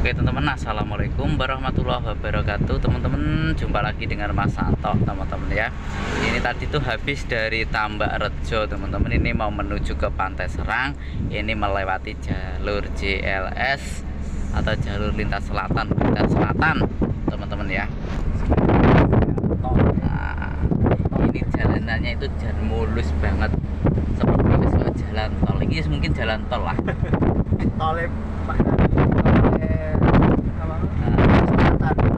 Oke teman-teman. Assalamualaikum warahmatullahi wabarakatuh. Teman-teman jumpa lagi dengan Mas Santo teman-teman ya. Ini tadi tuh habis dari Tambak Rejo teman-teman. Ini mau menuju ke Pantai Serang. Ini melewati jalur JLS Atau jalur lintas selatan Lintas selatan teman-teman ya. Nah, ini jalanannya itu jalan mulus banget. Seperti jalan tol. Ini mungkin jalan tol lah. Tolep apa? Selatan.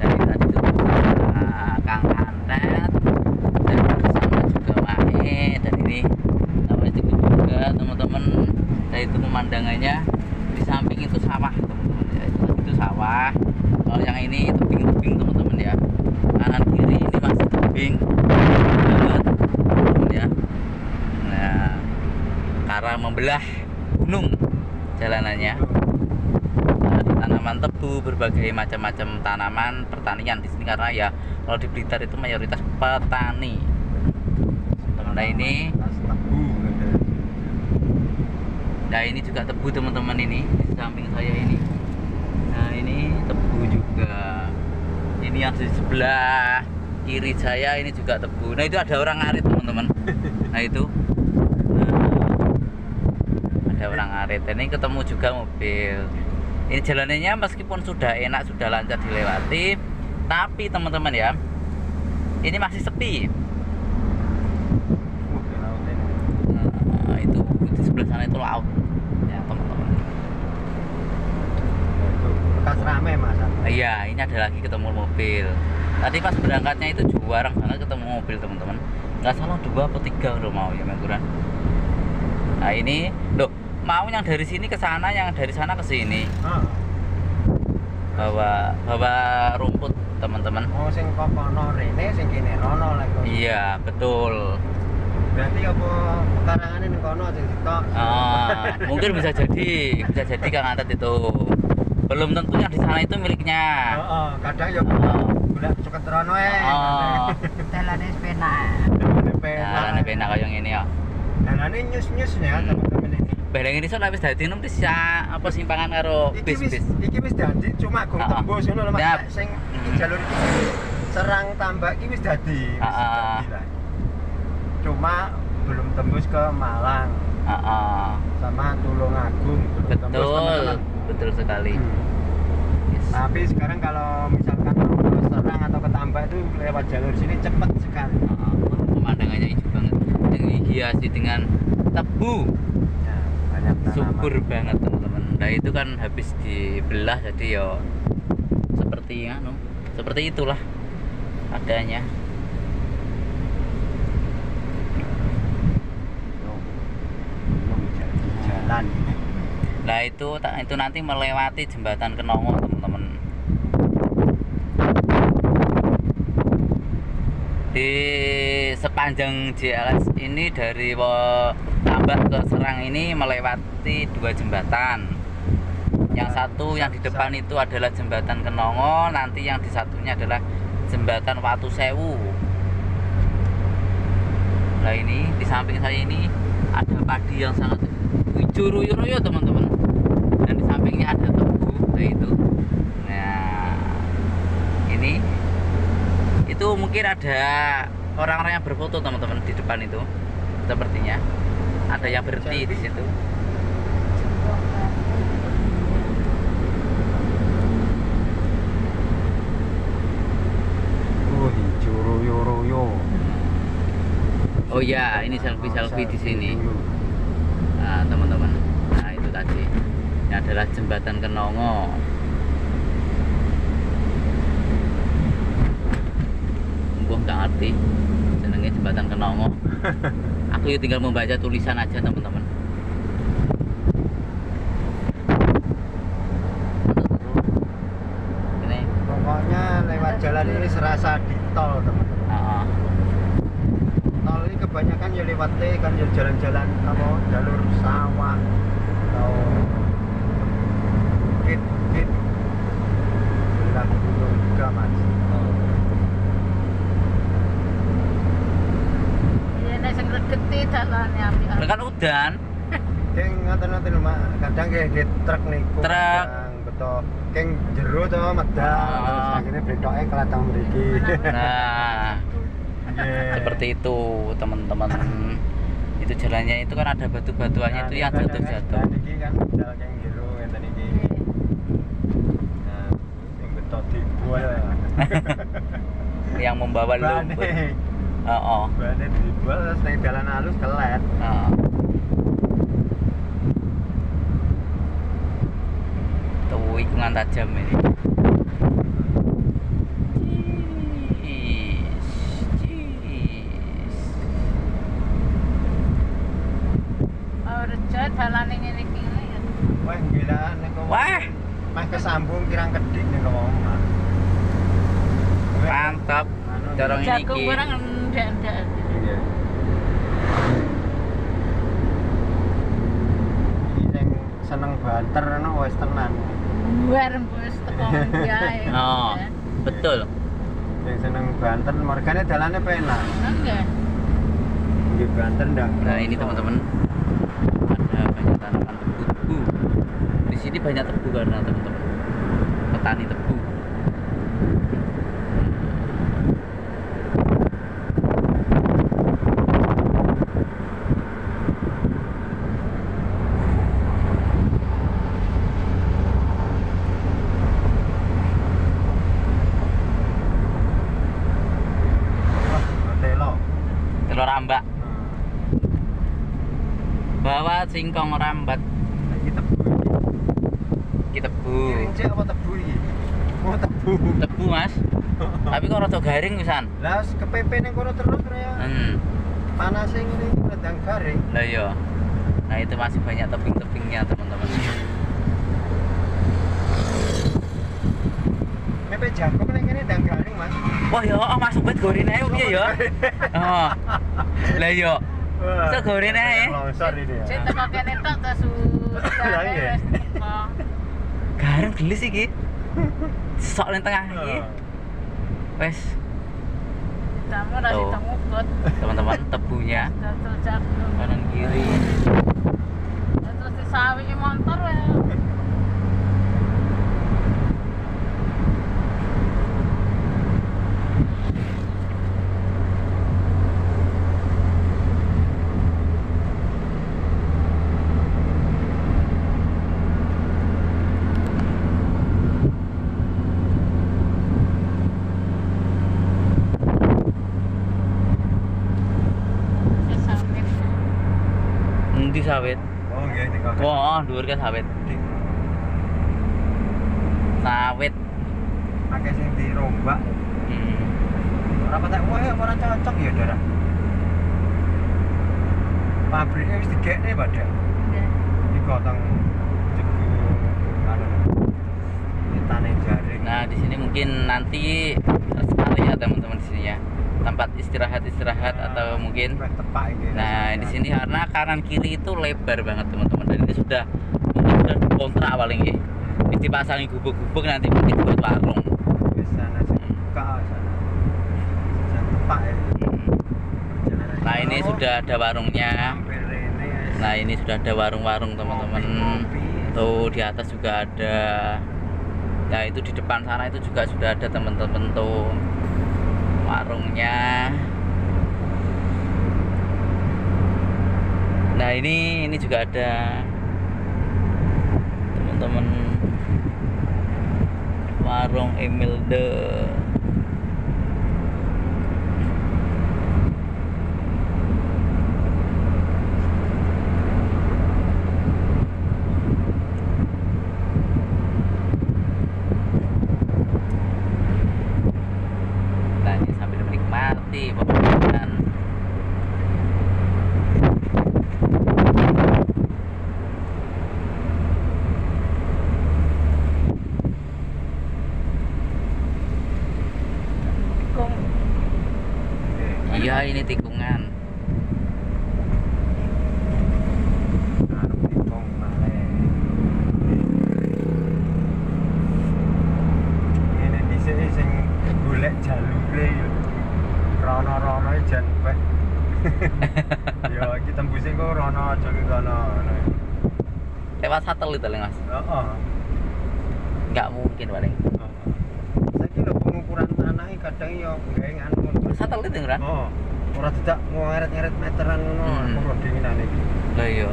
dari tadi itu ada Kang Antet dan bersama juga Mae dan ini namanya itu juga teman-teman. Dan itu pemandangannya di samping itu sawah teman-teman ya. Itu, itu sawah. Kalau yang ini tebing-tebing teman-teman ya. Kanan kiri ini masih tebing. Banget teman-teman ya. Nah karena membelah gunung jalanannya tanaman tebu berbagai macam-macam tanaman pertanian di sini karena ya kalau di Blitar itu mayoritas petani. Nah ini nah ini juga tebu teman-teman ini di samping saya ini. Nah ini tebu juga. Ini yang di sebelah kiri saya ini juga tebu. Nah itu ada orang ngarit teman-teman. Nah itu. Nah, ada orang ngarit. Ini ketemu juga mobil ini jalanannya meskipun sudah enak sudah lancar dilewati tapi teman-teman ya ini masih sepi. Nah, itu di sebelah sana itu laut. Ya teman-teman. Bekas rame mas. iya ini ada lagi ketemu mobil. Tadi pas berangkatnya itu juarang sana ketemu mobil teman-teman. Nggak salah dua atau tiga udah mau ya mengkuran nah ini loh mau yang dari sini ke sana yang dari sana ke sini Ah. bawa bawa rumput teman-teman Oh sing kok kono rene sing kene rono lagi. iya betul Berarti apa pekarangane ning kono sing sitok. Ah, mungkin bisa jadi bisa jadi kang Antet itu belum tentu yang di sana itu miliknya Heeh, kadang ya Oh. budak cuket rono eh. Oh. Dalane penak. Nah, ini benak kayak yang ini ya. Nah, ini news-newsnya teman-teman ini. Barang ini soalnya wis dadi nom bisa apa simpangan karo Iki bis wis bis. iki wis dadi cuma gong tembus ngono lho Mas. Sing iki Hmm. jalur iki serang tambak iki wis dadi. wis. Cuma belum tembus ke Malang Heeh. sama Tulungagung. Betul. Betul sekali. Hmm. Yes. Tapi sekarang kalau misalkan ke Serang atau ke Tambak itu lewat jalur sini cepet sekali. Heeh. Pemandangannya hijau banget. Dihiasi dengan tebu. Ya, banyak tanaman. Subur banget teman-teman. Nah itu kan habis dibelah jadi ya seperti anu, seperti itulah adanya. Jalan. Nah itu tak itu nanti melewati jembatan Kenongo teman-teman. Di sepanjang JLS ini dari Tambak ke Serang ini melewati dua jembatan. Yang satu yang di depan itu adalah jembatan Kenongo, nanti yang di satunya adalah jembatan Watu Sewu. Nah ini di samping saya ini ada padi yang sangat hijau royo-royo teman-teman dan di sampingnya ada tebu nah itu nah ini itu mungkin ada orang-orang yang berfoto teman-teman di depan itu sepertinya. Ada yang berhenti di situ. Oh, oh ya ini selfie selfie di sini. Nah teman-teman. Nah itu tadi. Ini adalah jembatan Kenongo. Gue nggak ngerti Kenongo aku tinggal membaca tulisan aja teman-teman. Pokoknya lewat jalan ini serasa di tol, teman-teman. Tol ini kebanyakan ya lewat T kan ya jalan-jalan apa jalur sawah atau bukit bukit belah gunung juga mas. Ya nek sing regeti dalane apik. Lah kan udan Ding ngoten-ngoten lho Mak. kadang kayak di truk niku. Truk. kadang to keng jero to medal Ah. terus akhirnya betoke kelatang mriki Nah, Nggih. seperti itu teman-teman. Itu jalannya itu kan ada batu-batuannya itu yang jatuh-jatuh. Nah, iki kan medal keng jero ngeten iki. Nah, sing beto dibual. Yang membawa lumpur. Oh, oh. bane dibual terus ning dalan halus kelet. oh. Tuh ikungan tajam ini. Oh, rejo dalane ngene iki ya. Wah, gila nek kok. Wah, Meh kesambung kirang kedik nek kok omah. mantap. Dorong ini Jagung iki. barang ndak-ndak. Iya. Seneng banter ana wis tenan. Luar bus teko jae. Oh, betul. Sing seneng banter mergane dalane penak. Enggak. Nggih banter ndak. Nah ini teman-teman ada banyak tanaman tebu. Di sini banyak tebu karena teman-teman petani tebu. Wah, telo. Telur rambak, Nah, bawa singkong rambat, iki tebu iki. tebu. Kincik apa tebu iki? Oh, tebu. Tebu mas, tapi kok rada garing pisan. Lah kepepe ning kono terus ya. Hmm, Panase ngene iki redang garing. lah iya. Nah itu masih banyak tebing-tebingnya teman-teman. Pepe jagung ning kene ndang garing, Mas. Wah ya, oh, masuk bet goreng aja piye ya? Oh, lah iya. Iso goreng ae. Longsor ini ya. Cek teko kene tok ta su. Lah, iya. gelis iki. Sok ning tengah iki. Wes, Kamu teman-teman tebunya kanan kiri. Terus disawi motor. Ya sawit. Endi sawit? Oh, nggih kono. Wah, dhuwur ke sawit. Sawit. Akeh sing dirombak. Hmm. Ora patek wae ora cocok ya, Dara. Pabriknya wis digekne padha. Ya. Digotong jebu anu. Tane jaring. Nah, di sini mungkin nanti sekali ya teman-teman di sini ya. Tempat istirahat-istirahat atau mungkin tepak iki. Nah, di sini karena kanan kiri itu lebar banget teman-teman dan ini sudah sudah kontrak paling ya. Ini dipasangi gubuk-gubuk nanti mungkin buat warung. Sana buka sana. Tepak ya. Hmm. Nah, ini sudah ada warungnya. rene. Nah, ini sudah ada warung-warung teman-teman. Tuh di atas juga ada. Nah, itu di depan sana itu juga sudah ada teman-teman tuh warungnya. Nah, ini ini juga ada teman-teman warung Emilde. Nah, devo. Lewat satelit ya, Mas. Heeh. nggak mungkin paling Saiki lho pengukuran tanah kadang yo gawe anu satelit ya ora Oh, ora tidak ngeret-ngeret meteran ngono Hmm. aku lho dinginane iki. lah iya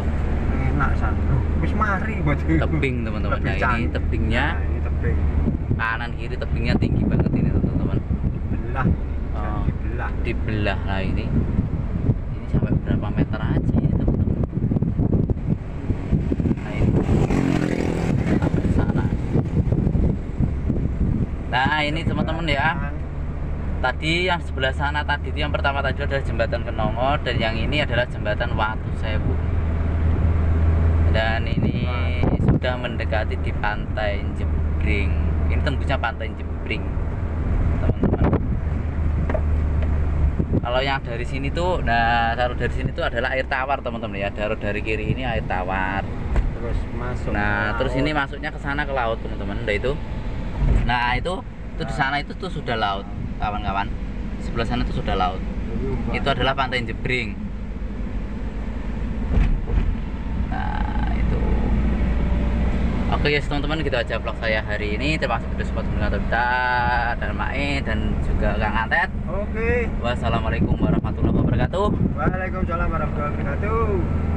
Enak san. Wis mari buat tebing teman-teman Lebih ya ini tebingnya Nah, ini tebing. kanan kiri tebingnya tinggi banget ini teman-teman Belah ini. Oh. Dibelah. dibelah nah ini ini sampai berapa meter aja ini teman-teman nah ini sampai sana nah ini teman-teman ya. Tadi yang sebelah sana tadi itu yang pertama tadi adalah jembatan Kenongo dan yang ini adalah jembatan Watu Sewu dan ini sudah mendekati di pantai Jebring. Ini tembusnya pantai Jebring teman-teman. Kalau yang dari sini tuh nah taruh dari sini tuh adalah air tawar teman-teman ya. Taruh dari kiri ini air tawar. Terus masuk. nah terus ini masuknya ke sana ke laut teman-teman. Nah itu. Nah itu itu di sana itu tuh sudah laut kawan-kawan. Sebelah sana itu sudah laut. Itu adalah pantai Jebring. Nah itu. Oke ya teman-teman gitu aja vlog saya hari ini. Terima kasih sudah sempat menonton kita dan Mae dan juga Kang Antet Oke. wassalamualaikum warahmatullahi wabarakatuh. Waalaikumsalam warahmatullahi wabarakatuh.